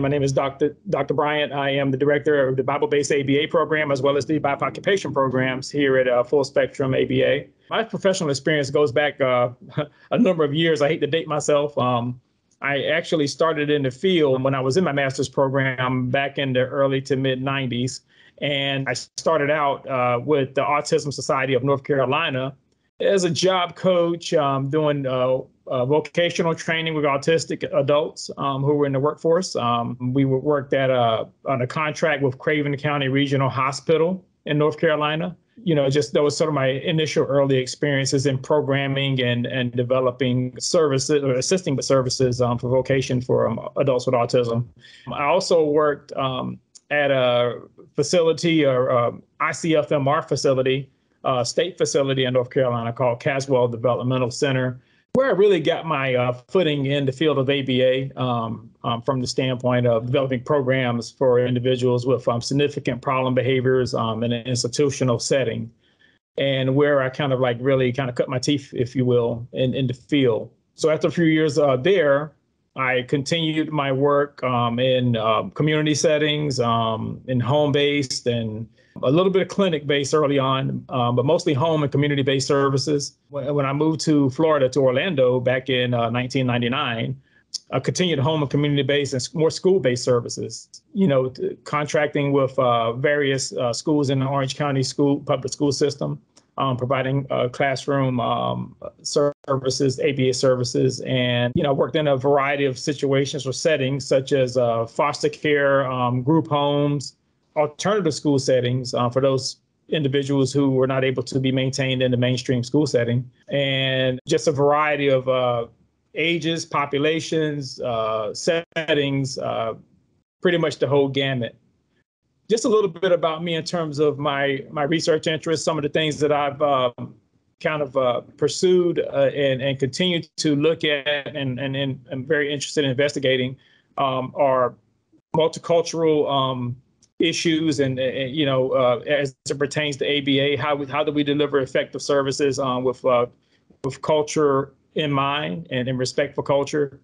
My name is Dr. Dr. Bryant. I am the director of the Bible based ABA program as well as the BIPOCcupation programs here at uh, Full Spectrum ABA. My professional experience goes back uh, a number of years. I hate to date myself. Um, I actually started in the field when I was in my master's program back in the early to mid 90s. And I started out uh, with the Autism Society of North Carolina as a job coach, um, doing uh, uh, vocational training with autistic adults um, who were in the workforce. Um, we worked at a, on a contract with Craven County Regional Hospital in North Carolina. You know, just that was sort of my initial early experiences in programming and and developing services or assisting with services um, for vocation for um, adults with autism. I also worked um, at a facility or um, ICFMR facility, uh, state facility in North Carolina called Caswell Developmental Center where I really got my uh, footing in the field of ABA um, um, from the standpoint of developing programs for individuals with um, significant problem behaviors um, in an institutional setting, and where I kind of like really kind of cut my teeth, if you will, in, in the field. So after a few years uh, there, I continued my work um, in uh, community settings, um, in home based, and a little bit of clinic based early on, um, but mostly home and community based services. When I moved to Florida, to Orlando back in uh, 1999, I continued home and community based and more school based services. You know, contracting with uh, various uh, schools in the Orange County school public school system um, providing uh, classroom um, services, ABA services, and you know worked in a variety of situations or settings such as uh, foster care, um, group homes, alternative school settings uh, for those individuals who were not able to be maintained in the mainstream school setting, and just a variety of uh, ages, populations, uh, settings, uh, pretty much the whole gamut just a little bit about me in terms of my my research interests, some of the things that I've uh, kind of uh, pursued uh, and and continue to look at, and and, and I'm very interested in investigating um, are multicultural um, issues, and, and, you know uh, as it pertains to ABA, how we, how do we deliver effective services um, with uh, with culture in mind and in respect for culture